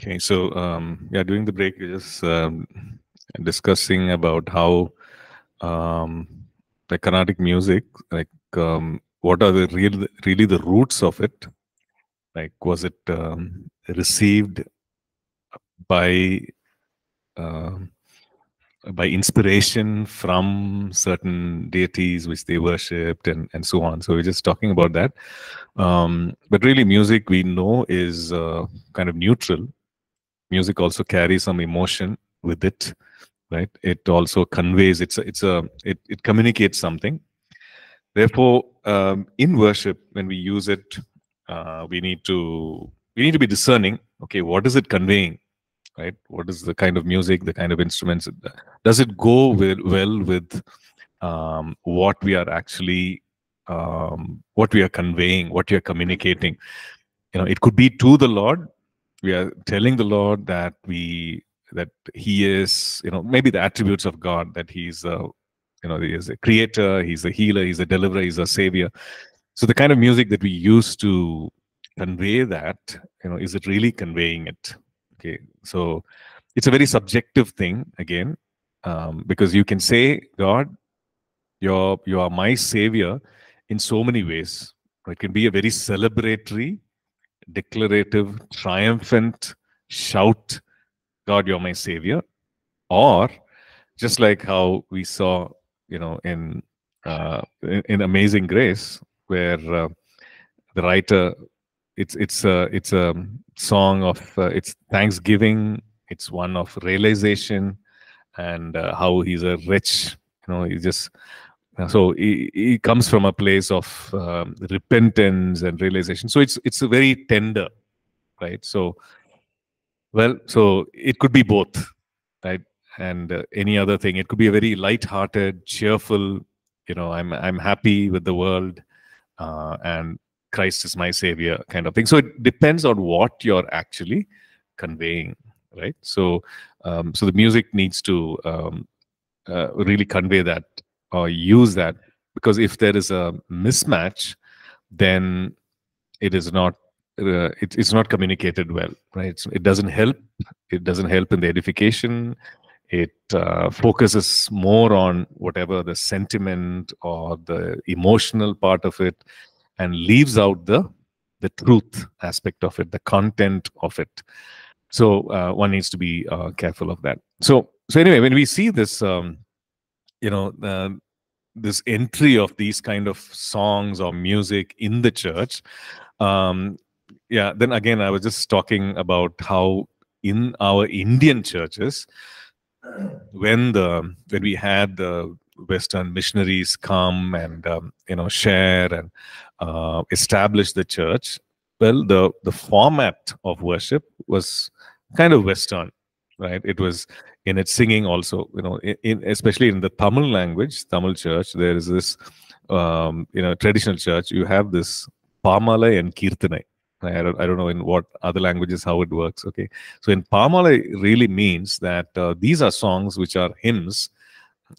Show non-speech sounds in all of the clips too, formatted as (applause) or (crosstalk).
Okay, so um, yeah, during the break, we're just um, discussing about how um, the Carnatic music, like um, what are the real, really the roots of it? Like, was it um, received by um by inspiration from certain deities which they worshipped and, and so on. So we're just talking about that. Um, but really, music we know is uh, kind of neutral. Music also carries some emotion with it, right? It also conveys. It's a, it's a it it communicates something. Therefore, um, in worship, when we use it, uh, we need to we need to be discerning. Okay, what is it conveying? right what is the kind of music the kind of instruments does it go with, well with um, what we are actually um, what we are conveying what we are communicating you know it could be to the lord we are telling the lord that we that he is you know maybe the attributes of god that he's a you know he is a creator he's a healer he's a deliverer he's a savior. So the kind of music that we use to convey that you know is it really conveying it? Okay so it's a very subjective thing again um, because you can say god you're you are my savior in so many ways. It can be a very celebratory declarative triumphant shout god you're my savior. Or just like how we saw you know in uh, in, in amazing grace where uh, the writer it's it's a it's a song of uh, it's thanksgiving it's one of realization and uh, how he's a rich you know he just so he, he comes from a place of um, repentance and realization so it's it's a very tender right so well so it could be both right and uh, any other thing it could be a very light-hearted cheerful you know i'm i'm happy with the world uh, and Christ is my savior kind of thing. So it depends on what you're actually conveying, right? So, um, so the music needs to um, uh, really convey that or use that because if there is a mismatch, then it is not uh, it, it's not communicated well, right? It's, it doesn't help. It doesn't help in the edification. It uh, focuses more on whatever the sentiment or the emotional part of it and leaves out the the truth aspect of it, the content of it. So uh, one needs to be uh, careful of that. So so anyway, when we see this, um, you know, uh, this entry of these kind of songs or music in the church, um, yeah. Then again, I was just talking about how in our Indian churches, when the when we had the Western missionaries come and um, you know share and uh, establish the church. Well, the the format of worship was kind of Western, right? It was in its singing also, you know, in, in especially in the Tamil language, Tamil church, there is this um, you know traditional church. You have this Pamala and Kirtanai. I don't, I don't know in what other languages how it works. Okay, so in Pamala really means that uh, these are songs which are hymns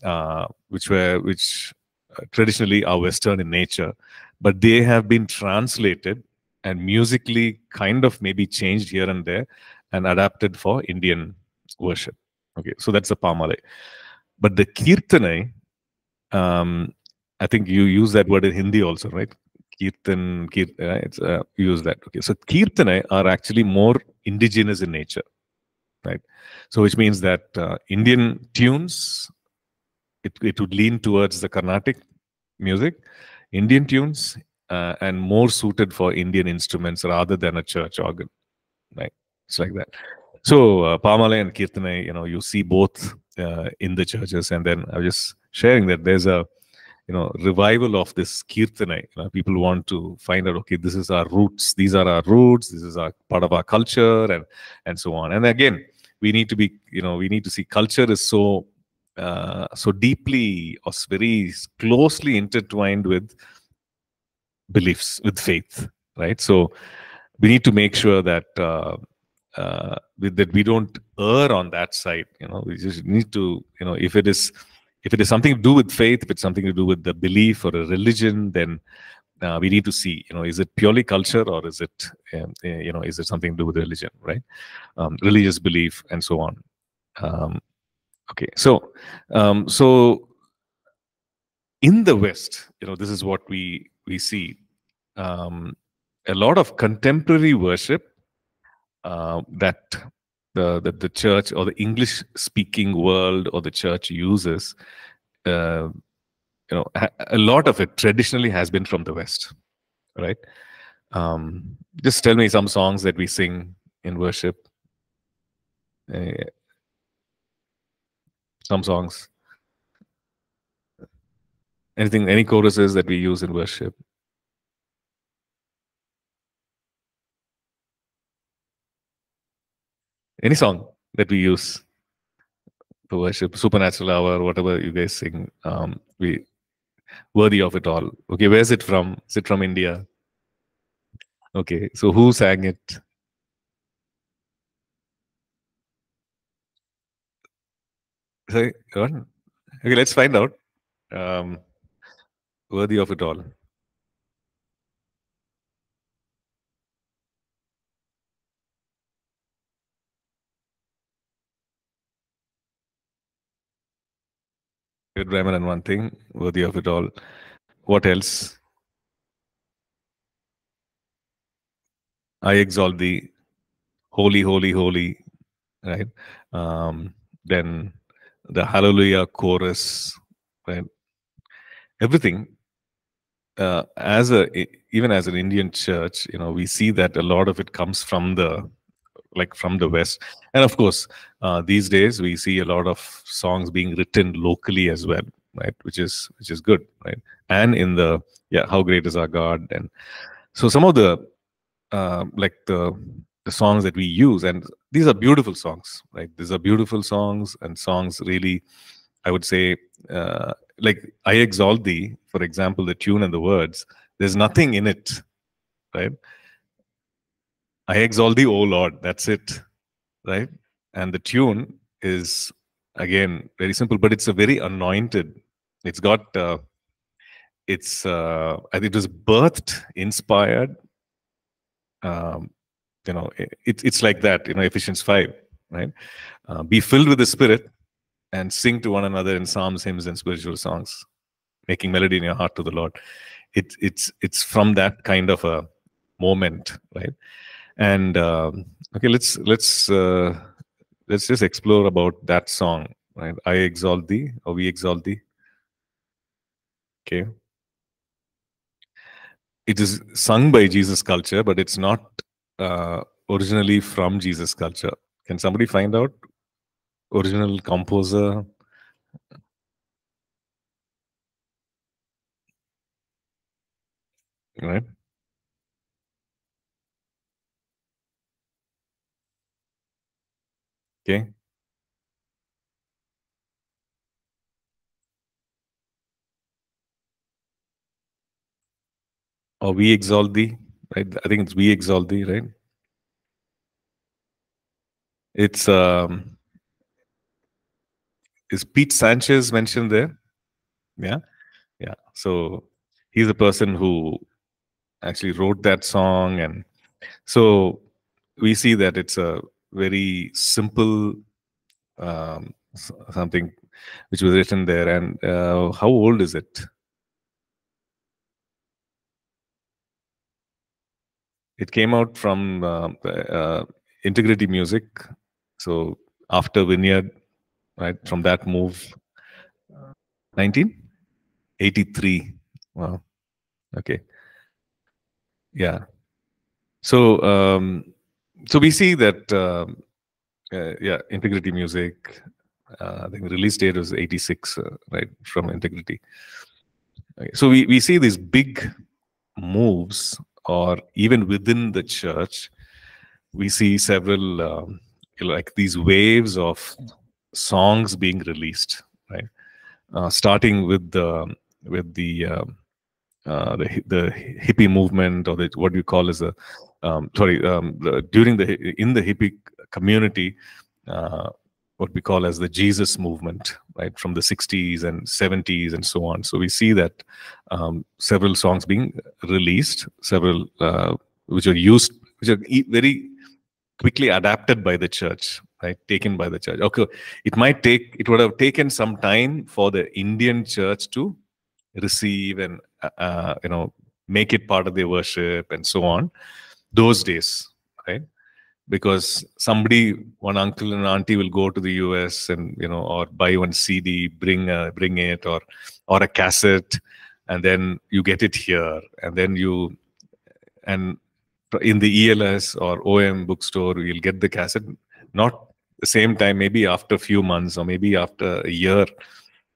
uh, which were which uh, traditionally are Western in nature, but they have been translated and musically kind of maybe changed here and there and adapted for Indian worship. Okay, so that's the Pamale. But the Kirtanai, um, I think you use that word in Hindi also, right? Kirtan, Kirtan, it's uh, use that. Okay, so Kirtanai are actually more indigenous in nature, right? So which means that uh, Indian tunes it, it would lean towards the Carnatic music, Indian tunes, uh, and more suited for Indian instruments rather than a church organ. Right? It's like that. So uh, and Kirtana, you know, you see both uh, in the churches, and then I was just sharing that there's a you know revival of this kirtana you know, people want to find out okay this is our roots these are our roots this is our part of our culture and and so on and again we need to be you know we need to see culture is so uh, so deeply or very closely intertwined with beliefs, with faith, right? So we need to make sure that uh, uh, that we don't err on that side. You know, we just need to, you know, if it is if it is something to do with faith, if it's something to do with the belief or a religion, then uh, we need to see, you know, is it purely culture or is it, um, uh, you know, is it something to do with religion, right? Um, religious belief and so on. Um, okay, so, um, so in the West, you know, this is what we we see. Um, a lot of contemporary worship uh, that the, the the church or the English speaking world or the church uses uh, you know a lot of it traditionally has been from the west right? Um, just tell me some songs that we sing in worship. Uh, some songs. Anything any choruses that we use in worship any song that we use for worship supernatural hour whatever you guys sing um, we worthy of it all. Okay, where's it from? Is it from India? Okay, so who sang it? Sorry, Okay, let's find out. Um, worthy of it all. Good Brahman and one thing, worthy of it all. What else? I exalt thee, holy, holy, holy, right? Um, then the Hallelujah chorus, right? Everything. Uh, as a even as an Indian church, you know, we see that a lot of it comes from the like from the west. And of course uh, these days we see a lot of songs being written locally as well right? Which is which is good right? And in the yeah how great is our god and so some of the uh, like the the songs that we use and these are beautiful songs right? These are beautiful songs and songs really i would say uh, like i exalt thee for example the tune and the words there's nothing in it right I exalt thee, O Lord. That's it. Right? And the tune is again very simple, but it's a very anointed. It's got uh, it's uh, I think it was birthed, inspired. Um, you know, it, it's like that. You know, Ephesians five, right? Uh, be filled with the Spirit and sing to one another in psalms, hymns, and spiritual songs, making melody in your heart to the Lord. It, it's it's from that kind of a moment, right? And um, okay, let's let's uh, let's just explore about that song. Right? I exalt thee, or we exalt thee. Okay. It is sung by Jesus culture, but it's not uh, originally from Jesus culture. Can somebody find out original composer? Right. Okay. Or we exalt thee, right? I think it's we exalt thee, right? It's um is Pete Sanchez mentioned there? Yeah. Yeah. So he's the person who actually wrote that song and so we see that it's a very simple um, something which was written there. And uh, how old is it? It came out from uh, uh, Integrity Music. So after Vineyard, right, from that move, 1983. Wow. Okay. Yeah. So um, so we see that uh, uh, yeah integrity music uh, i think the release date was 86 uh, right from integrity okay. so we, we see these big moves or even within the church we see several um, like these waves of songs being released right uh, starting with the with the um, uh, the the hippie movement or the, what you call as a um, sorry um, the, during the in the hippie community uh, what we call as the Jesus movement, right, from the 60s and 70s and so on. So we see that um, several songs being released, several uh, which are used, which are very quickly adapted by the church, right, taken by the church. Okay, it might take, it would have taken some time for the Indian church to receive and uh, uh you know make it part of their worship and so on. Those days, right? because somebody one uncle and auntie will go to the us and you know or buy one cd bring a, bring it or or a cassette and then you get it here and then you and in the els or om bookstore you'll get the cassette not the same time maybe after a few months or maybe after a year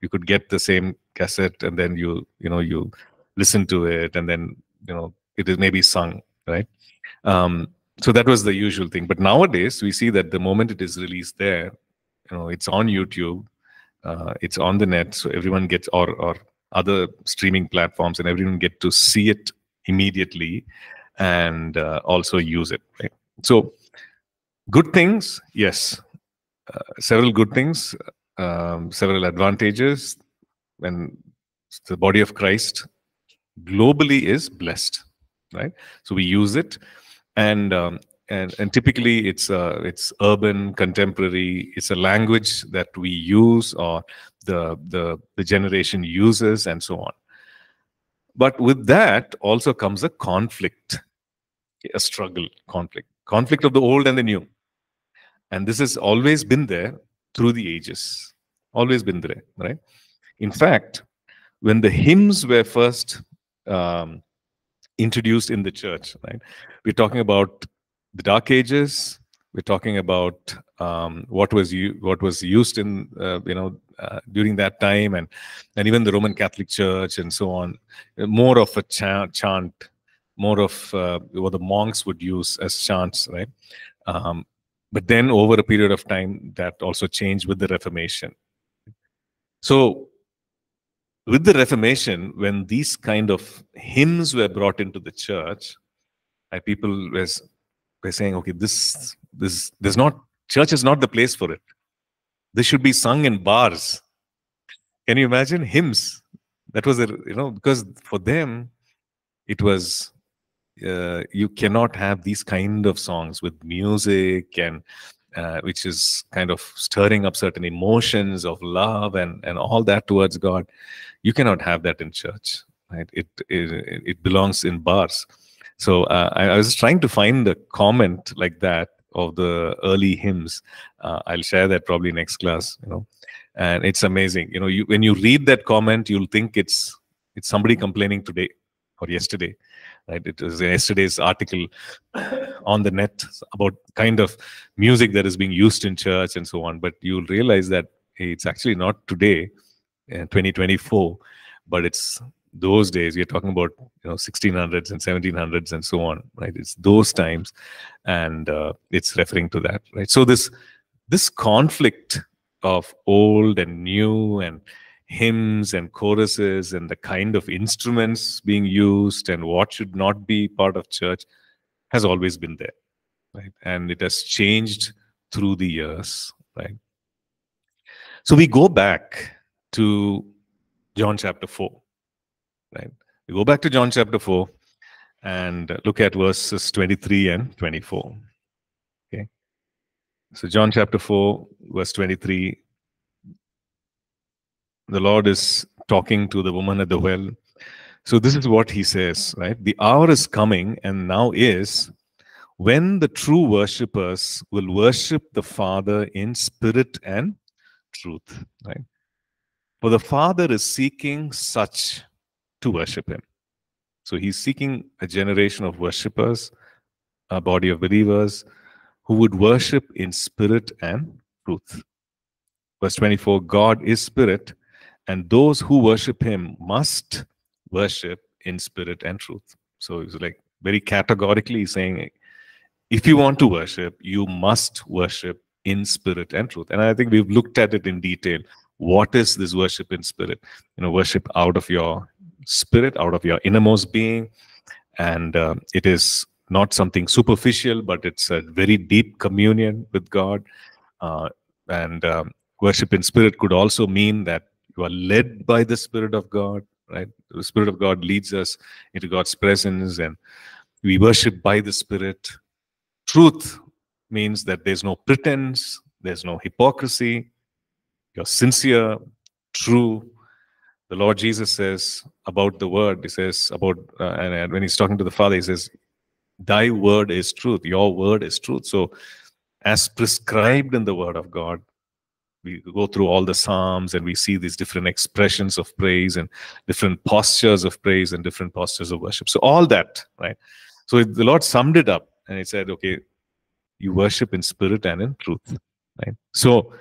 you could get the same cassette and then you you know you listen to it and then you know it is maybe sung right um, so that was the usual thing. But nowadays we see that the moment it is released there you know it's on youtube uh, it's on the net so everyone gets or or other streaming platforms and everyone get to see it immediately and uh, also use it right? so good things yes. Uh, several good things um, several advantages when the body of christ globally is blessed right? So we use it and um, and and typically it's uh, it's urban contemporary it's a language that we use or the the the generation uses and so on. But with that also comes a conflict a struggle conflict conflict of the old and the new. And this has always been there through the ages always been there right? In fact when the hymns were first um, introduced in the church right? We're talking about the dark ages. We're talking about um, what was u- what was used in uh, you know uh, during that time and and even the roman catholic church and so on. More of a chant, chant more of uh, what the monks would use as chants right? Um, but then over a period of time that also changed with the reformation. So with the Reformation, when these kind of hymns were brought into the church, people were, were saying, okay, this, this, there's not, church is not the place for it. This should be sung in bars. Can you imagine hymns? That was a, you know, because for them, it was, uh, you cannot have these kind of songs with music and uh, which is kind of stirring up certain emotions of love and and all that towards God. You cannot have that in church, right? It it, it belongs in bars. So uh, I, I, was trying to find a comment like that of the early hymns. Uh, I'll share that probably next class. You know, and it's amazing. You know, you when you read that comment, you'll think it's it's somebody complaining today or yesterday right? It was yesterday's article on the net about kind of music that is being used in church and so on. But you'll realize that it's actually not today uh, 2024 but it's those days we're talking about you know 1600s and 1700s and so on right? It's those times and uh, it's referring to that right? So this this conflict of old and new and hymns and choruses and the kind of instruments being used and what should not be part of church has always been there right? And it has changed through the years right? So we go back to john chapter 4 right? We go back to john chapter 4 and look at verses 23 and 24 okay? So john chapter 4 verse 23 the Lord is talking to the woman at the well. So this is what he says, right? The hour is coming and now is when the true worshippers will worship the Father in spirit and truth, right? For the Father is seeking such to worship him. So he's seeking a generation of worshippers, a body of believers who would worship in spirit and truth. Verse 24 God is spirit, and those who worship him must worship in spirit and truth. So it's like very categorically saying if you want to worship you must worship in spirit and truth. And i think we've looked at it in detail. What is this worship in spirit? You know worship out of your spirit out of your innermost being. And uh, it is not something superficial but it's a very deep communion with god. Uh, and um, worship in spirit could also mean that you are led by the spirit of god right? The spirit of god leads us into god's presence and we worship by the spirit. Truth means that there's no pretense there's no hypocrisy. You're sincere true. The lord jesus says about the word he says about uh, and, and when he's talking to the father he says thy word is truth. Your word is truth. So as prescribed in the word of god we go through all the psalms and we see these different expressions of praise and different postures of praise and different postures of worship. So all that right? So the lord summed it up and he said okay you worship in spirit and in truth right? So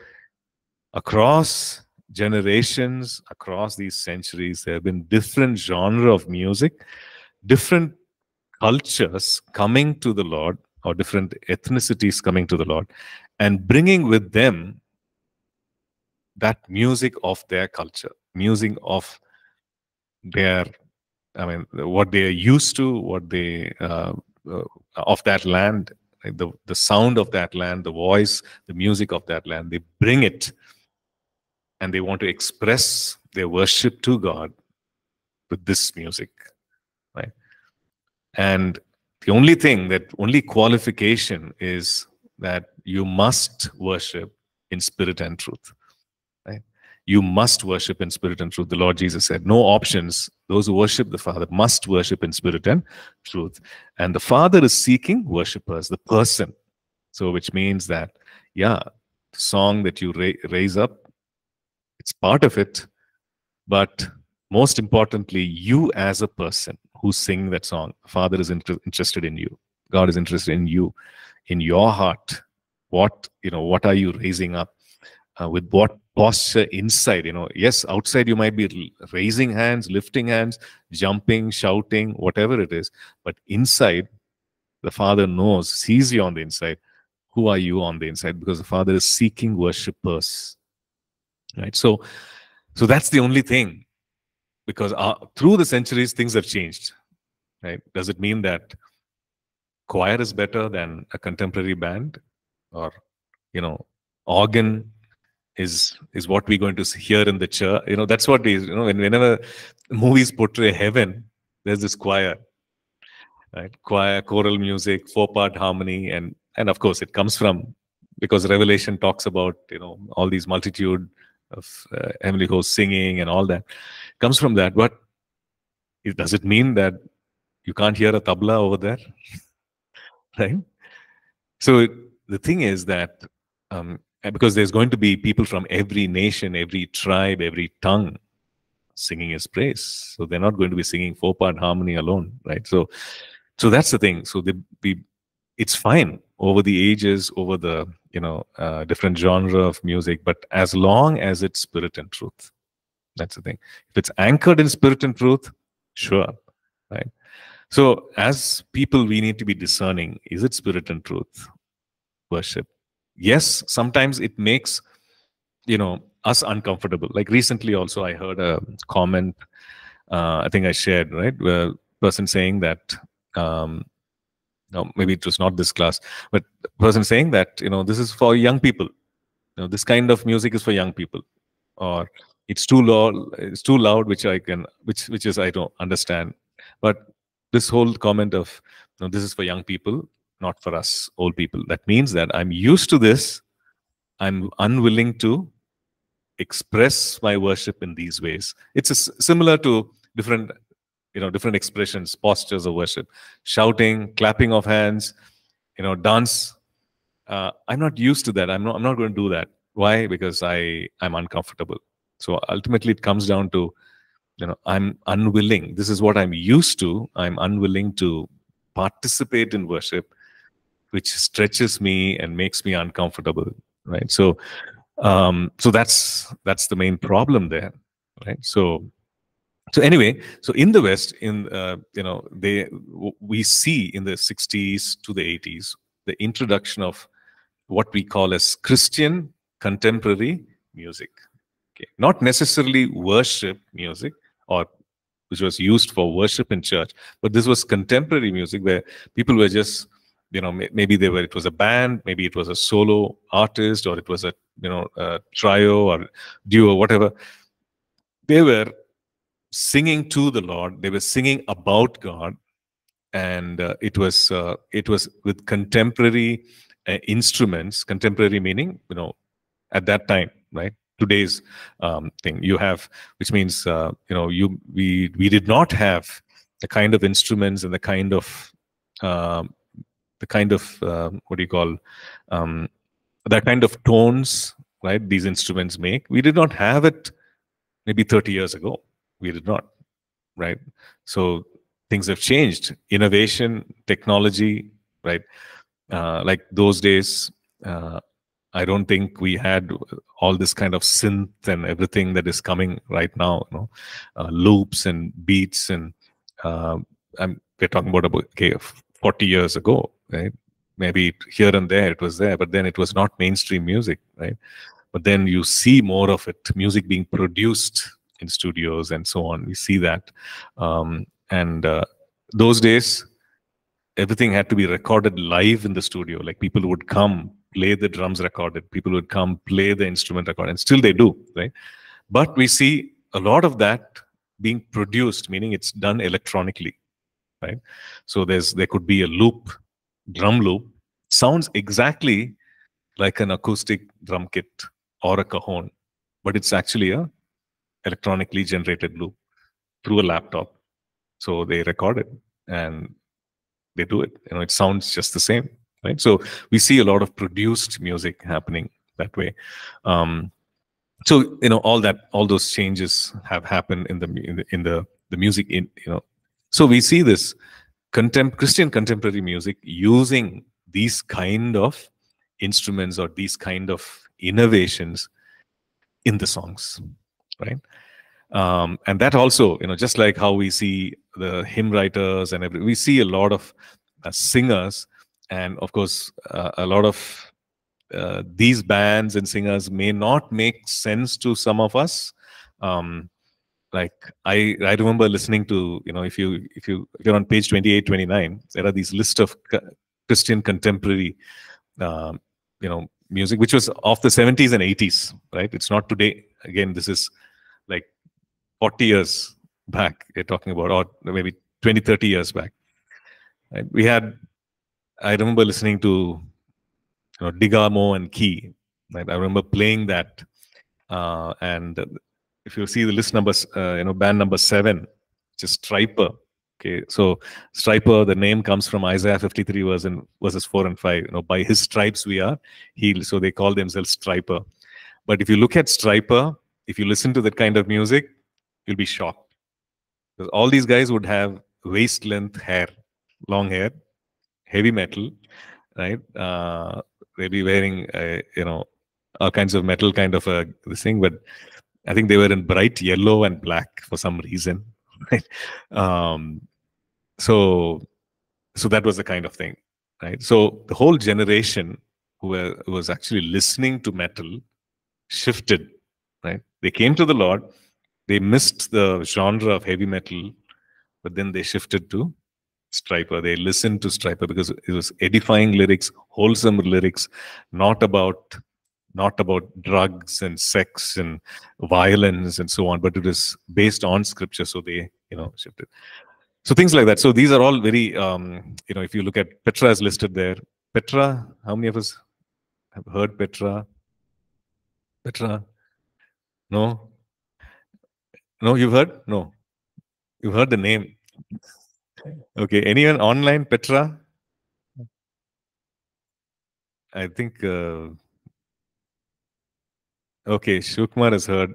across generations across these centuries there have been different genre of music different cultures coming to the lord or different ethnicities coming to the lord and bringing with them that music of their culture music of their i mean what they are used to what they uh, uh, of that land like the the sound of that land the voice the music of that land they bring it and they want to express their worship to god with this music right? And the only thing that only qualification is that you must worship in spirit and truth you must worship in spirit and truth. The lord jesus said no options. Those who worship the father must worship in spirit and truth. And the father is seeking worshippers the person. So which means that yeah the song that you ra raise up it's part of it. But most importantly you as a person who sing that song father is inter interested in you. God is interested in you in your heart. What you know what are you raising up uh, with what posture inside you know. Yes outside you might be raising hands lifting hands jumping shouting whatever it is but inside the father knows sees you on the inside. Who are you on the inside? Because the father is seeking worshippers right? So so that's the only thing. Because uh, through the centuries things have changed right? Does it mean that choir is better than a contemporary band? Or you know organ is is what we're going to hear in the church you know that's what is you know whenever movies portray heaven there's this choir right? Choir choral music four part harmony and and of course it comes from because revelation talks about you know all these multitude of uh, heavenly hosts singing and all that it comes from that. But it, does it mean that you can't hear a tabla over there? (laughs) Right? So the thing is that um, because there's going to be people from every nation, every tribe, every tongue singing his praise. So they're not going to be singing four-part harmony alone, right? So, so that's the thing. So they be, it's fine over the ages, over the you know uh, different genre of music, but as long as it's spirit and truth, that's the thing. If it's anchored in spirit and truth, sure, right? So as people, we need to be discerning: is it spirit and truth worship? Yes sometimes it makes you know us uncomfortable. Like recently also i heard a comment uh, i think i shared right? A person saying that um no maybe it was not this class but person saying that you know this is for young people. You know this kind of music is for young people. Or it's too loud it's too loud which i can which which is i don't understand. But this whole comment of you know, this is for young people not for us old people. That means that I'm used to this. I'm unwilling to express my worship in these ways. It's a, similar to different, you know, different expressions, postures of worship, shouting, clapping of hands, you know, dance. Uh, I'm not used to that. I'm not. I'm not going to do that. Why? Because I I'm uncomfortable. So ultimately, it comes down to, you know, I'm unwilling. This is what I'm used to. I'm unwilling to participate in worship which stretches me and makes me uncomfortable right? So um so that's that's the main problem there right? So so anyway so in the west in uh, you know they we see in the 60s to the 80s the introduction of what we call as christian contemporary music okay? Not necessarily worship music or which was used for worship in church but this was contemporary music where people were just you know maybe they were it was a band maybe it was a solo artist or it was a you know uh, trio or duo, whatever. They were singing to the Lord. They were singing about God, and uh, it was uh, it was with contemporary uh, instruments. Contemporary meaning, you know, at that time, right? Today's um, thing you have, which means uh, you know, you we we did not have the kind of instruments and the kind of um, the kind of um, what do you call um, that kind of tones, right? These instruments make. We did not have it maybe 30 years ago we did not, right? So things have changed. Innovation, technology, right? Uh, like those days, uh, I don't think we had all this kind of synth and everything that is coming right now. You know, uh, loops and beats, and uh, I'm, we're talking about okay, 40 years ago, right? Maybe here and there it was there, but then it was not mainstream music, right? But then you see more of it, music being produced in studios and so on. We see that. Um, and uh, those days, everything had to be recorded live in the studio. Like people would come, play the drums recorded, people would come, play the instrument recorded, and still they do, right? But we see a lot of that being produced, meaning it's done electronically, right? So there's there could be a loop, drum loop, sounds exactly like an acoustic drum kit or a cajon, but it's actually a electronically generated loop through a laptop. So they record it and they do it. You know, it sounds just the same, right? So we see a lot of produced music happening that way. Um, so you know, all that, all those changes have happened in the in the in the, the music. In you know, so we see this contem- Christian contemporary music using these kind of instruments or these kind of innovations in the songs right? Um, and that also, you know, just like how we see the hymn writers and every, we see a lot of uh, singers, and of course, uh, a lot of uh, these bands and singers may not make sense to some of us. Um, like I, I remember listening to, you know, if you if you if you're on page 28, 29, there are these list of Christian contemporary, um, you know, music which was of the 70s and 80s, right? It's not today. Again, this is like 40 years back we're talking about or maybe 20 30 years back we had i remember listening to you know DeGarmo and Key right? i remember playing that uh, and if you see the list numbers uh, you know band number seven just Stryper. okay so Stryper, the name comes from isaiah 53 verse and verses 4 and 5 you know by his stripes we are healed so they call themselves Stryper. but if you look at Stryper, if you listen to that kind of music, you'll be shocked. Because all these guys would have waist length hair, long hair, heavy metal, right? Uh, they'd be wearing, uh, you know, all kinds of metal kind of a this thing, but I think they were in bright yellow and black for some reason. (laughs) Right? Um, so, so that was the kind of thing, right? So the whole generation who were, who was actually listening to metal shifted right? They came to the Lord, they missed the genre of heavy metal, but then they shifted to Stryper. They listened to Stryper because it was edifying lyrics, wholesome lyrics, not about not about drugs and sex and violence and so on, but it is based on scripture. So they, you know, shifted. So things like that. So these are all very, um, you know, if you look at Petra is listed there. Petra, how many of us have heard Petra? Petra, no. No, you've heard? No. You've heard the name. Okay. Anyone online, Petra? I think. Uh, okay, Shukmar has heard.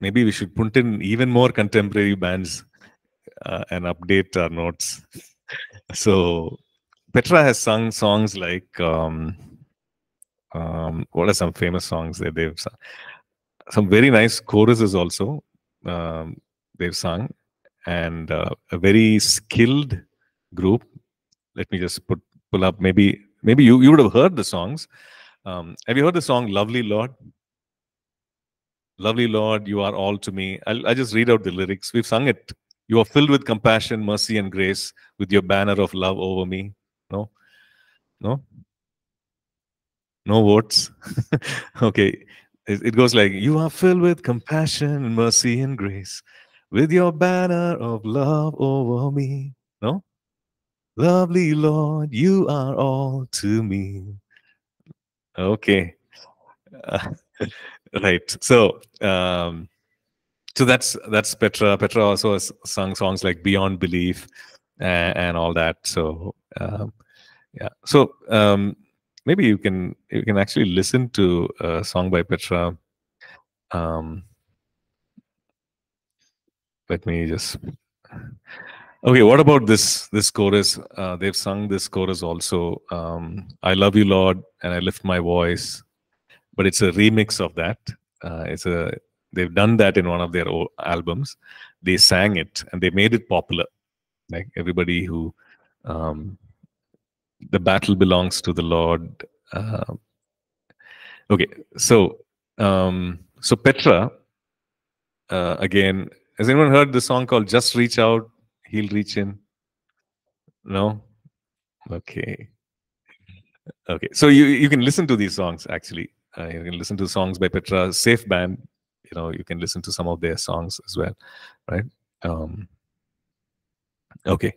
Maybe we should put in even more contemporary bands uh, and update our notes. (laughs) so, Petra has sung songs like. Um, um, what are some famous songs that they've sung? Some very nice choruses also um, they've sung, and uh, a very skilled group. Let me just put pull up. Maybe maybe you you would have heard the songs. Um, have you heard the song "Lovely Lord"? Lovely Lord, you are all to me. I'll, I'll just read out the lyrics. We've sung it. You are filled with compassion, mercy, and grace, with your banner of love over me. No, no. no votes. (laughs) okay, it, it goes like, "You are filled with compassion, mercy, and grace, with your banner of love over me." No, lovely Lord, you are all to me. Okay, uh, (laughs) right. So, um, so that's that's Petra. Petra also has sung songs like "Beyond Belief" and, and all that. So, um, yeah. So um, maybe you can you can actually listen to a song by Petra. Um, let me just. Okay, what about this this chorus? Uh, they've sung this chorus also. Um, I love you, Lord, and I lift my voice, but it's a remix of that. Uh, it's a they've done that in one of their albums. They sang it and they made it popular. Like everybody who um, the battle belongs to the Lord. Uh, okay, so um, so Petra uh, again. Has anyone heard the song called "Just Reach Out"? He'll reach in. No. Okay. Okay. So you you can listen to these songs actually. Uh, you can listen to songs by Petra Safe Band. You know, you can listen to some of their songs as well, right? Um, okay.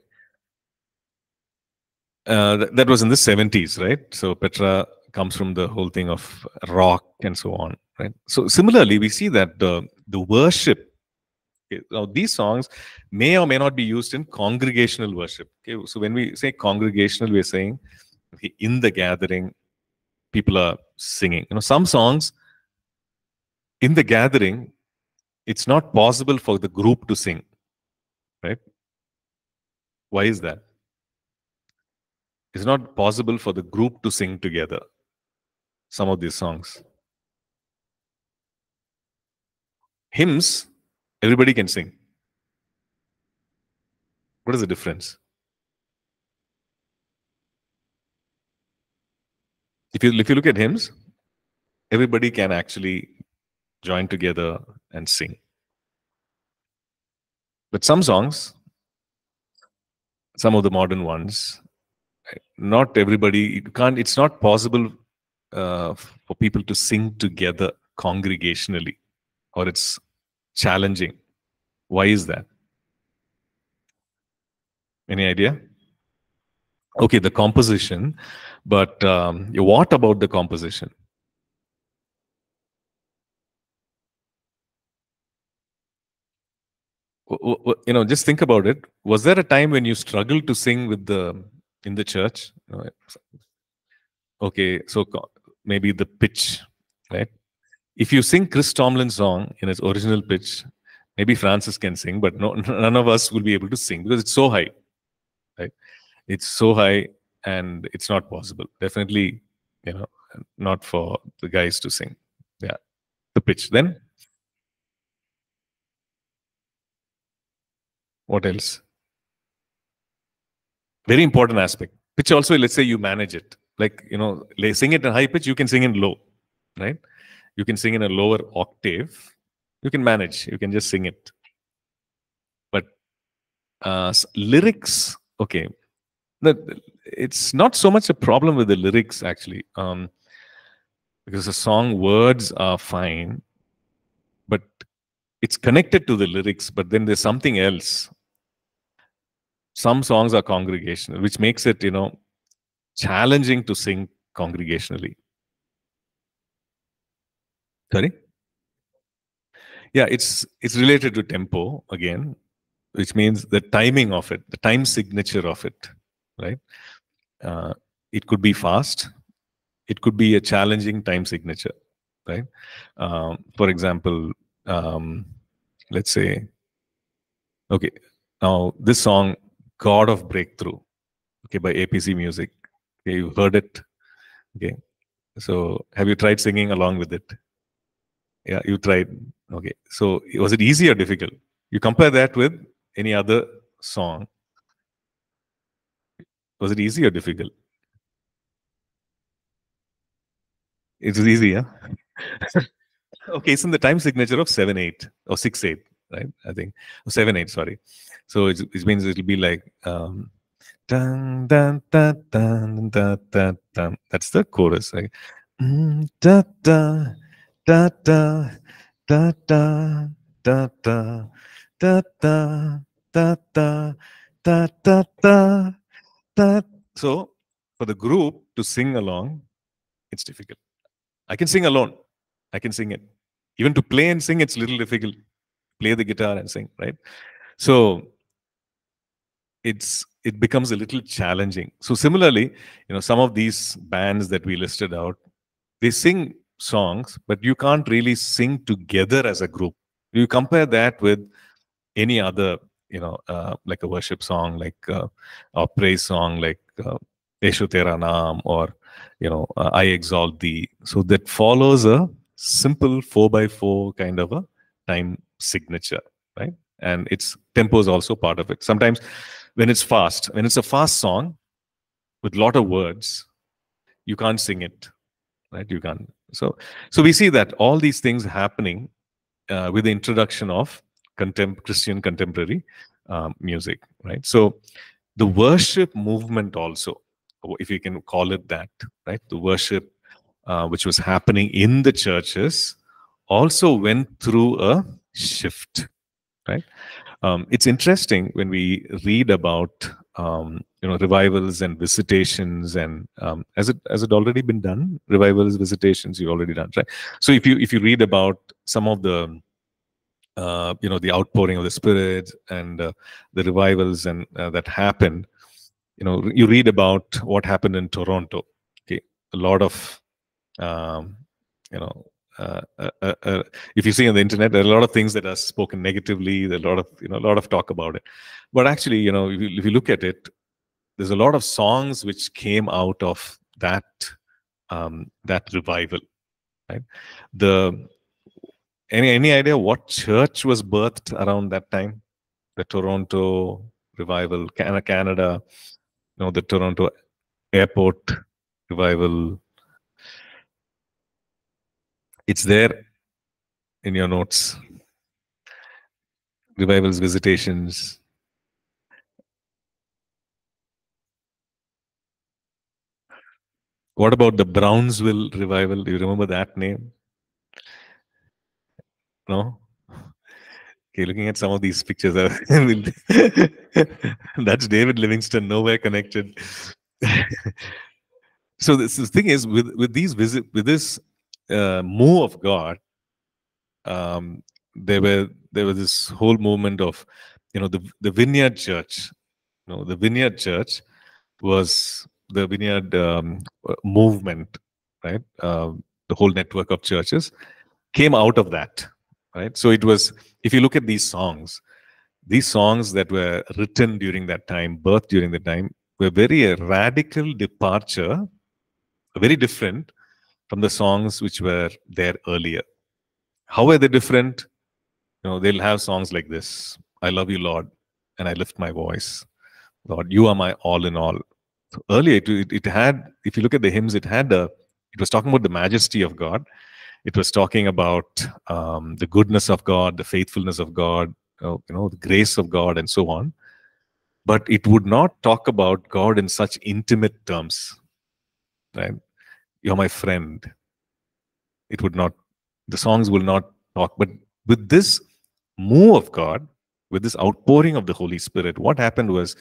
Uh, th- that was in the 70s, right? So Petra comes from the whole thing of rock and so on, right? So similarly, we see that the the worship. Okay, now these songs may or may not be used in congregational worship. Okay, so when we say congregational, we're saying okay, in the gathering, people are singing. You know, some songs in the gathering, it's not possible for the group to sing, right? Why is that? It's not possible for the group to sing together some of these songs. Hymns, everybody can sing. What is the difference? If you if you look at hymns, everybody can actually join together and sing. But some songs, some of the modern ones, not everybody can't it's not possible uh, for people to sing together congregationally or it's challenging. Why is that? Any idea? Okay the composition but um, what about the composition? You know just think about it. Was there a time when you struggled to sing with the in the church? Okay so maybe the pitch right if you sing chris tomlin's song in its original pitch maybe francis can sing but no, none of us will be able to sing because it's so high right? It's so high and it's not possible. Definitely you know not for the guys to sing. Yeah the pitch. Then? What else? Very important aspect. Pitch also let's say you manage it. Like you know sing it in high pitch you can sing in low right you can sing in a lower octave. You can manage. You can just sing it. But uh, lyrics okay. It's not so much a problem with the lyrics actually um, because the song words are fine but it's connected to the lyrics but then there's something else. Some songs are congregational which makes it you know challenging to sing congregationally sorry? Yeah it's it's related to tempo again which means the timing of it the time signature of it right? Uh, it could be fast. It could be a challenging time signature right? Um, for example um, let's say okay now this song god of breakthrough okay by apc music okay you've heard it okay? So have you tried singing along with it yeah you tried. Okay. So was it easy or difficult? You compare that with any other song. Was it easy or difficult? It was easy yeah? (laughs) Okay it's in the time signature of 7 8 or 6 8 right? I think. Oh, 7 8 sorry. So it, it means it'll be like um dun, dun, dun, dun, dun, dun, dun. that's the chorus right? Mm, da da da da da da da da da da da da da da da da. So for the group to sing along, it's difficult. I can sing alone. I can sing it. Even to play and sing, it's a little difficult. Play the guitar and sing, right? So it's it becomes a little challenging. So similarly, you know, some of these bands that we listed out, they sing songs, but you can't really sing together as a group. You compare that with any other, you know, uh, like a worship song, like uh, a praise song, like uh, Eshu Naam, or you know, uh, I exalt thee. So that follows a simple four by four kind of a time signature, right? And its tempo is also part of it. Sometimes when it's fast, when it's a fast song with a lot of words, you can't sing it, right? You can't. So, so we see that all these things happening uh, with the introduction of contem- Christian contemporary um, music, right? So, the worship movement also, if you can call it that, right? The worship uh, which was happening in the churches also went through a shift, right? Um, it's interesting when we read about um, you know revivals and visitations and um, has it has it already been done? Revivals visitations you've already done right? So if you if you read about some of the uh, you know the outpouring of the spirit and uh, the revivals and uh, that happened you know you read about what happened in toronto okay? A lot of um, you know uh, uh, uh, uh, if you see on the internet, there are a lot of things that are spoken negatively. There are a lot of you know a lot of talk about it, but actually, you know, if you, if you look at it, there's a lot of songs which came out of that um, that revival. Right? The any any idea what church was birthed around that time? The Toronto revival, Canada, you know, the Toronto airport revival it's there in your notes. Revivals, visitations. What about the Brownsville revival? Do you remember that name? No? Okay, looking at some of these pictures, (laughs) that's David Livingstone, nowhere connected. (laughs) so this, this thing is with with these visit with this uh, move of God, um, there were there was this whole movement of, you know, the the Vineyard Church. You know, the Vineyard Church was the Vineyard um, movement, right? Uh, the whole network of churches came out of that, right? So it was. If you look at these songs, these songs that were written during that time, birthed during the time, were very radical departure, very different from the songs which were there earlier. How are they different? You know, they'll have songs like this I love you, Lord, and I lift my voice. Lord, you are my all in all. Earlier, it, it, had, if you look at the hymns, it had a, it was talking about the majesty of God. It was talking about um, the goodness of God, the faithfulness of God, you know, the grace of God, and so on. But it would not talk about God in such intimate terms, right? you're my friend it would not the songs will not talk but with this move of god with this outpouring of the holy spirit what happened was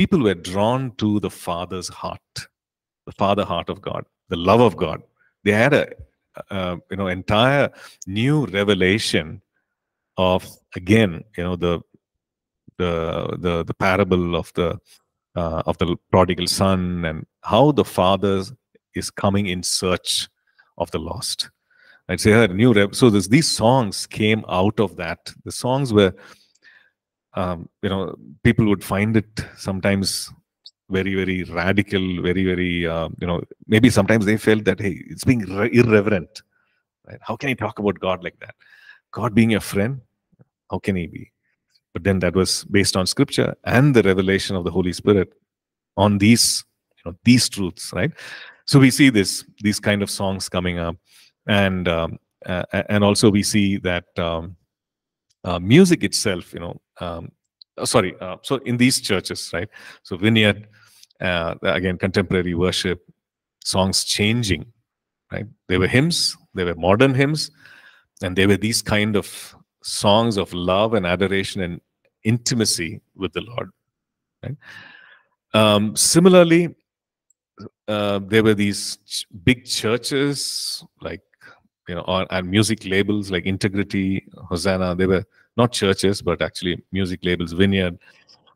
people were drawn to the father's heart the father heart of god the love of god they had a, a you know entire new revelation of again you know the the the, the parable of the uh, of the prodigal son and how the father is coming in search of the lost. I'd say a new rev- so this, these songs came out of that. The songs were, um, you know, people would find it sometimes very, very radical, very, very, uh, you know, maybe sometimes they felt that hey, it's being re- irreverent. Right? How can he talk about God like that? God being your friend, how can he be? But then that was based on scripture and the revelation of the Holy Spirit on these, you know, these truths, right? so we see this these kind of songs coming up and um, uh, and also we see that um, uh, music itself you know um, oh, sorry uh, so in these churches right so vineyard uh, again contemporary worship songs changing right? They were hymns, they were modern hymns, and there were these kind of songs of love and adoration and intimacy with the Lord. Right? Um, similarly, uh, there were these ch- big churches like you know, or, and music labels like Integrity, Hosanna. They were not churches, but actually music labels, Vineyard,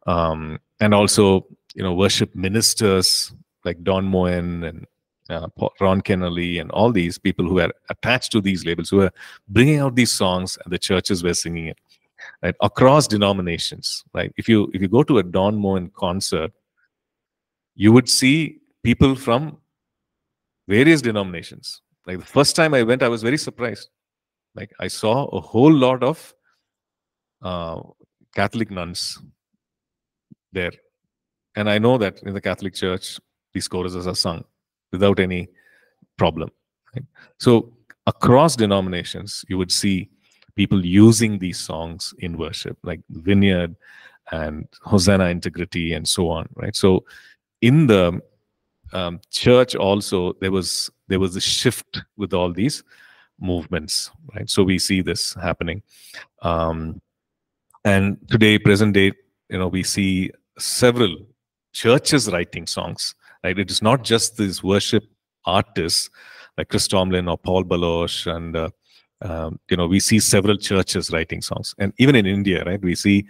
um, and also you know worship ministers like Don Moen and uh, Ron Kenoly and all these people who are attached to these labels who are bringing out these songs and the churches were singing it right across denominations right if you if you go to a Don Moen concert you would see people from various denominations like the first time I went I was very surprised like I saw a whole lot of uh, Catholic nuns there and I know that in the Catholic Church these choruses are sung without any problem. Right? So across denominations, you would see people using these songs in worship, like Vineyard and Hosanna Integrity and so on. Right. So in the um, church also there was there was a shift with all these movements. Right. So we see this happening. Um, and today, present day, you know, we see several churches writing songs Right? It is not just these worship artists like Chris Tomlin or Paul Baloche, and uh, um, you know we see several churches writing songs, and even in India, right, we see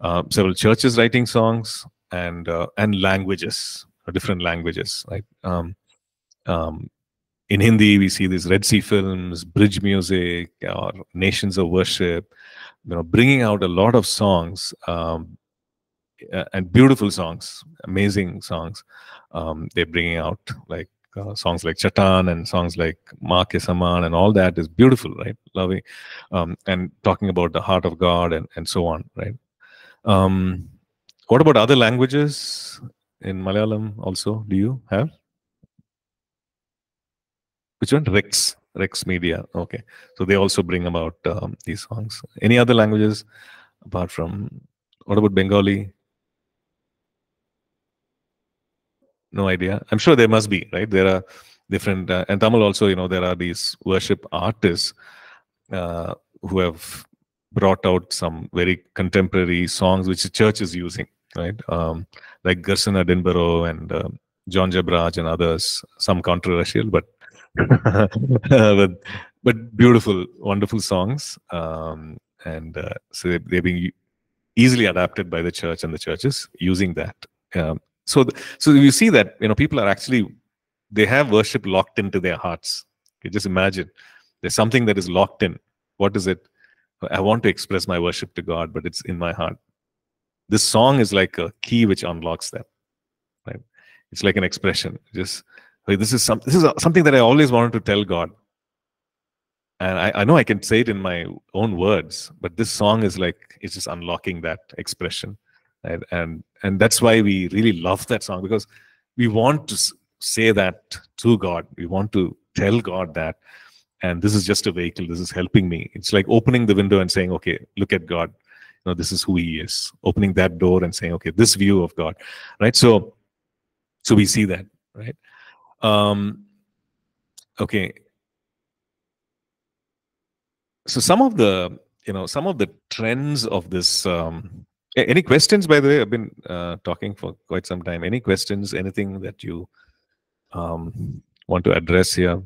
uh, several churches writing songs and uh, and languages, different languages, right? Um, um, in Hindi, we see these Red Sea films, bridge music, or nations of worship, you know, bringing out a lot of songs um, and beautiful songs, amazing songs um, they're bringing out like uh, songs like Chatan and songs like Mark Saman and all that is beautiful, right? Loving um, and talking about the heart of God and, and so on, right? Um, what about other languages in Malayalam also? Do you have? Which one? Rex. Rex Media. Okay. So they also bring about um, these songs. Any other languages apart from, what about Bengali? no idea. I'm sure there must be, right? There are different, uh, and Tamil also, you know, there are these worship artists uh, who have brought out some very contemporary songs which the church is using, right? Um, like Gersson Edinbaro and uh, John Jebaraj and others, some controversial, but (laughs) but, but beautiful, wonderful songs. Um, and uh, so they, they're being easily adapted by the church and the churches using that. Um, so, so you see that you know people are actually they have worship locked into their hearts. Just imagine there's something that is locked in. What is it? I want to express my worship to God, but it's in my heart. This song is like a key which unlocks that. Right? It's like an expression. Just like, this is some this is something that I always wanted to tell God. And I, I know I can say it in my own words, but this song is like it's just unlocking that expression. And and, and that's why we really love that song because we want to say that to god. We want to tell god that and this is just a vehicle. This is helping me. It's like opening the window and saying okay look at god. You know this is who he is. Opening that door and saying okay this view of god. Right? So so we see that right um okay so some of the you know some of the trends of this um any questions, by the way? I've been uh, talking for quite some time. Any questions? Anything that you um, want to address here?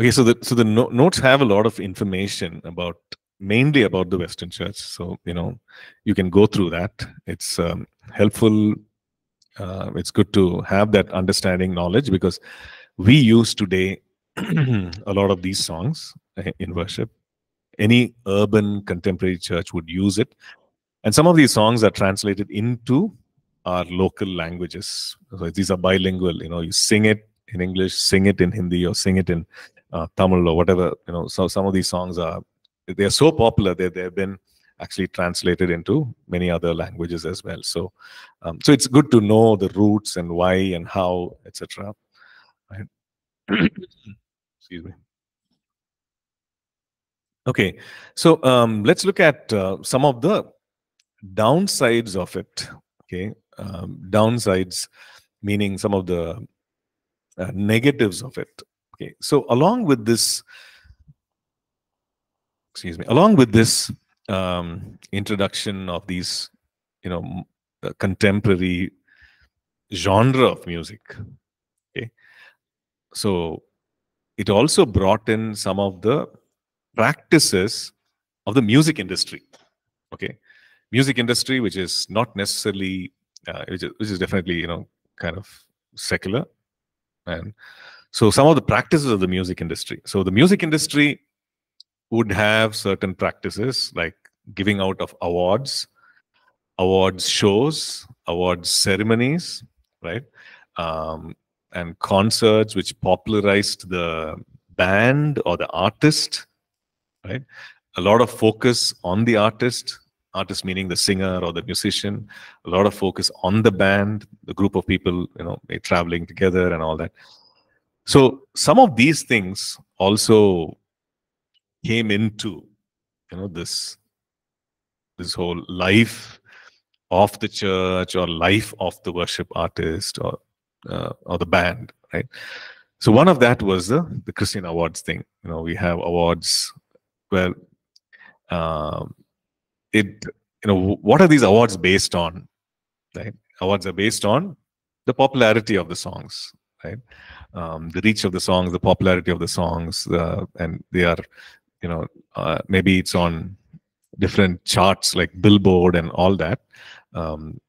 Okay, so the so the no notes have a lot of information about mainly about the Western Church. So you know you can go through that. It's um, helpful uh, it's good to have that understanding knowledge because we use today (clears throat) a lot of these songs eh, in worship any urban contemporary church would use it and some of these songs are translated into our local languages so these are bilingual you know you sing it in english sing it in hindi or sing it in uh, tamil or whatever you know so some of these songs are they are so popular that they've been actually translated into many other languages as well. So, um, so it's good to know the roots and why and how, etc. Right? (coughs) Excuse me. Okay, so um, let's look at uh, some of the downsides of it. Okay, um, downsides meaning some of the uh, negatives of it. Okay, so along with this, excuse me, along with this um, introduction of these, you know, contemporary genre of music. Okay, so it also brought in some of the practices of the music industry. Okay, music industry, which is not necessarily, uh, which, is, which is definitely you know kind of secular, and so some of the practices of the music industry. So the music industry would have certain practices like giving out of awards, awards shows, awards ceremonies, right? Um, and concerts which popularized the band or the artist right a lot of focus on the artist artist meaning the singer or the musician a lot of focus on the band the group of people you know traveling together and all that so some of these things also came into you know this this whole life of the church or life of the worship artist or uh, or the band right? So one of that was the the christian awards thing. You know we have awards where um, it you know what are these awards based on right? Awards are based on the popularity of the songs right um, the reach of the songs the popularity of the songs uh, and they are you know uh, maybe it's on different charts like billboard and all that um,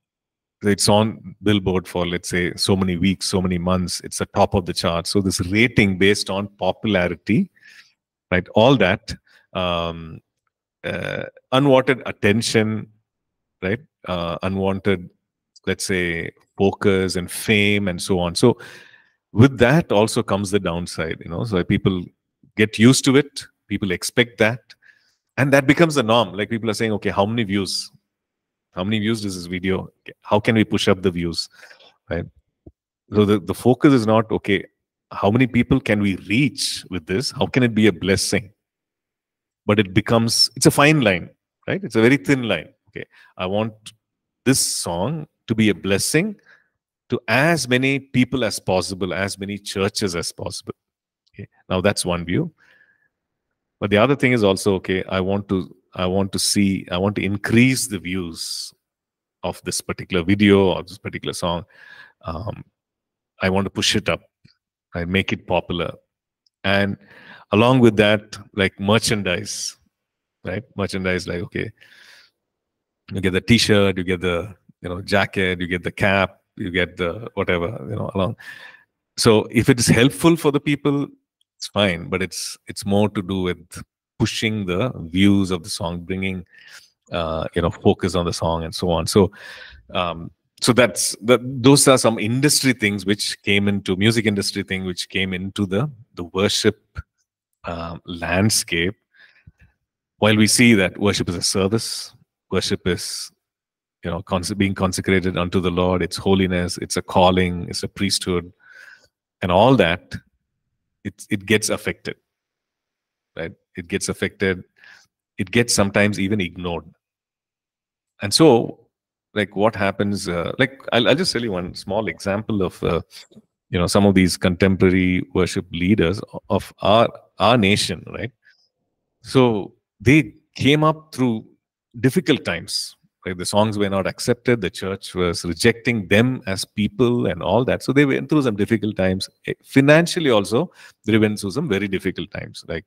it's on billboard for let's say so many weeks so many months it's the top of the chart so this rating based on popularity right all that um, uh, unwanted attention, right? Uh, unwanted, let's say, focus and fame and so on. So with that also comes the downside, you know. So people get used to it, people expect that, and that becomes the norm. Like people are saying, okay, how many views? How many views does this video? How can we push up the views? Right. So the, the focus is not okay, how many people can we reach with this? How can it be a blessing? but it becomes it's a fine line right it's a very thin line okay i want this song to be a blessing to as many people as possible as many churches as possible. Okay. Now that's one view. But the other thing is also okay i want to i want to see i want to increase the views of this particular video or this particular song. Um, i want to push it up. I make it popular. And along with that like merchandise right? Merchandise like okay you get the t-shirt you get the you know jacket you get the cap you get the whatever you know along. So if it is helpful for the people it's fine but it's it's more to do with pushing the views of the song bringing uh, you know focus on the song and so on. So um, so that's that those are some industry things which came into music industry thing which came into the the worship um, landscape, while we see that worship is a service, worship is you know cons- being consecrated unto the Lord, it's holiness, it's a calling, it's a priesthood, and all that, it it gets affected, right? It gets affected. It gets sometimes even ignored, and so like what happens uh, like I'll, I'll, just tell you one small example of uh, you know some of these contemporary worship leaders of our our nation right so they came up through difficult times right the songs were not accepted the church was rejecting them as people and all that. So they went through some difficult times. Eh, financially also they went through some very difficult times. Like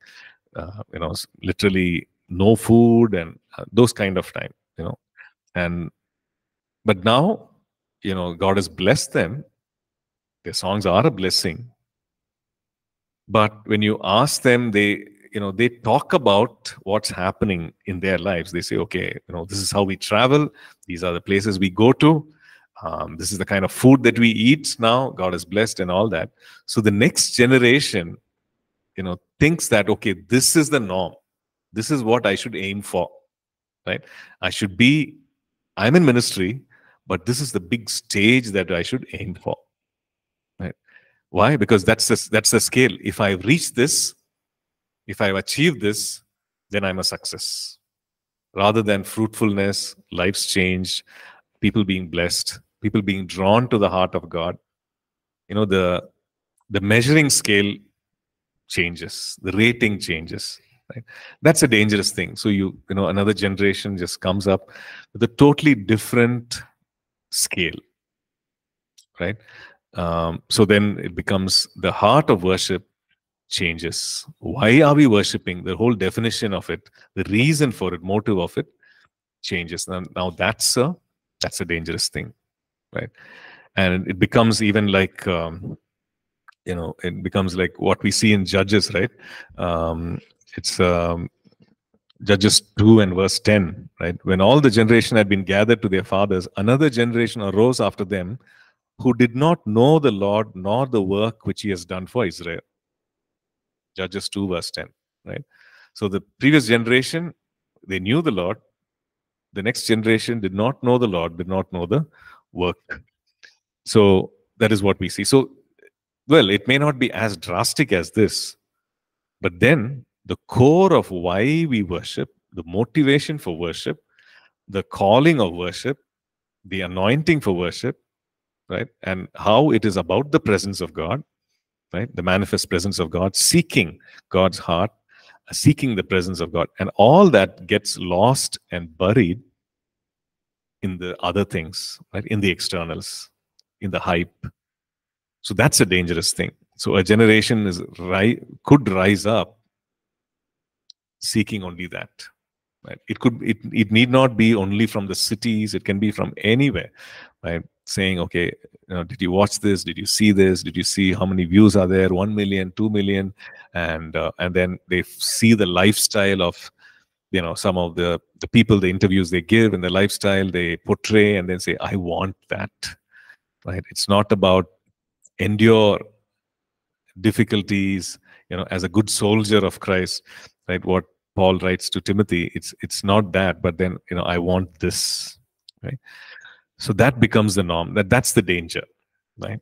uh, you know literally no food and uh, those kind of time you know. And but now you know god has blessed them. Their songs are a blessing. But when you ask them, they you know they talk about what's happening in their lives. They say, okay, you know, this is how we travel. These are the places we go to. Um, this is the kind of food that we eat now. God is blessed and all that. So the next generation, you know, thinks that okay, this is the norm. This is what I should aim for. Right? I should be. I'm in ministry, but this is the big stage that I should aim for. Right. Why? Because that's the, that's the scale. If I've reached this, if I've achieved this, then I'm a success. Rather than fruitfulness, lives changed, people being blessed, people being drawn to the heart of God. You know, the the measuring scale changes, the rating changes. Right? That's a dangerous thing. So you, you know, another generation just comes up with a totally different scale. Right. Um, so then it becomes the heart of worship changes. Why are we worshiping? The whole definition of it, the reason for it, motive of it changes. Now, now that's a that's a dangerous thing, right? And it becomes even like um, you know, it becomes like what we see in Judges, right? Um, it's um, Judges 2 and verse 10, right? When all the generation had been gathered to their fathers, another generation arose after them who did not know the Lord nor the work which he has done for Israel. Judges 2, verse 10, right? So the previous generation, they knew the Lord. The next generation did not know the Lord, did not know the work. So that is what we see. So, well, it may not be as drastic as this, but then the core of why we worship, the motivation for worship, the calling of worship, the anointing for worship, right? And how it is about the presence of God, right? The manifest presence of God, seeking God's heart, seeking the presence of God. And all that gets lost and buried in the other things, right? In the externals, in the hype. So that's a dangerous thing. So a generation is ri- could rise up seeking only that. Right? It could it, it need not be only from the cities, it can be from anywhere. Right? Saying, okay, you know, did you watch this? Did you see this? Did you see how many views are there? One million, two million, and uh, and then they see the lifestyle of you know some of the the people the interviews they give and the lifestyle they portray and then say i want that right it's not about endure difficulties you know as a good soldier of christ right what paul writes to timothy it's it's not that but then you know i want this right so that becomes the norm that that's the danger right?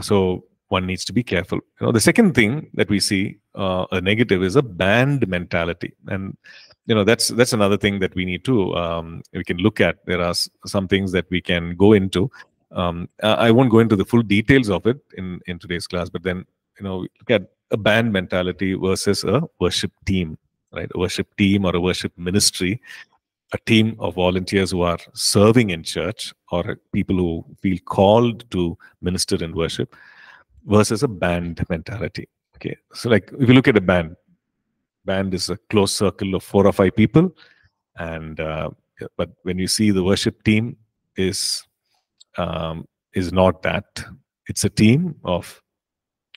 So one needs to be careful. You know the second thing that we see uh, a negative is a band mentality. And you know that's that's another thing that we need to um, we can look at. There are some things that we can go into. Um, i won't go into the full details of it in in today's class but then you know look at a band mentality versus a worship team right? A worship team or a worship ministry a team of volunteers who are serving in church or people who feel called to minister in worship versus a band mentality. Okay so like if you look at a band band is a close circle of four or five people and uh, but when you see the worship team is um, is not that. It's a team of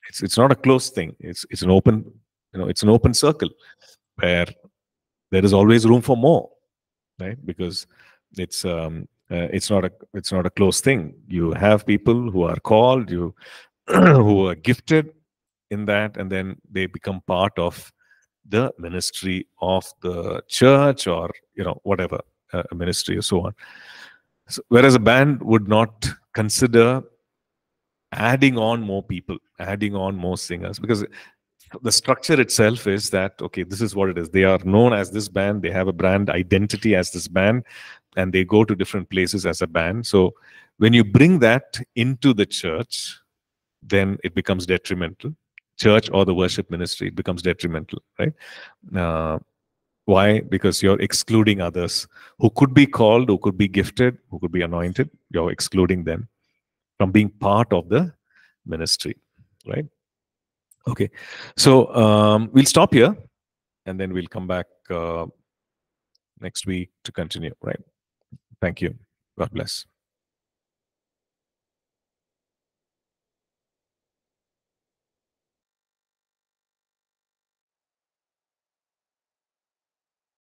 it's it's not a close thing. It's it's an open you know it's an open circle where there is always room for more right? Because it's um uh, it's not a it's not a close thing. You have people who are called you (clears throat) who are gifted in that and then they become part of the ministry of the church or you know whatever uh, ministry or so on. So, whereas a band would not consider adding on more people adding on more singers because the structure itself is that okay this is what it is. They are known as this band. They have a brand identity as this band and they go to different places as a band. So when you bring that into the church then it becomes detrimental. Church or the worship ministry it becomes detrimental right? Uh, why? Because you're excluding others who could be called who could be gifted who could be anointed. You're excluding them from being part of the ministry right okay. So um, we'll stop here and then we'll come back uh, next week to continue right? Thank you. God bless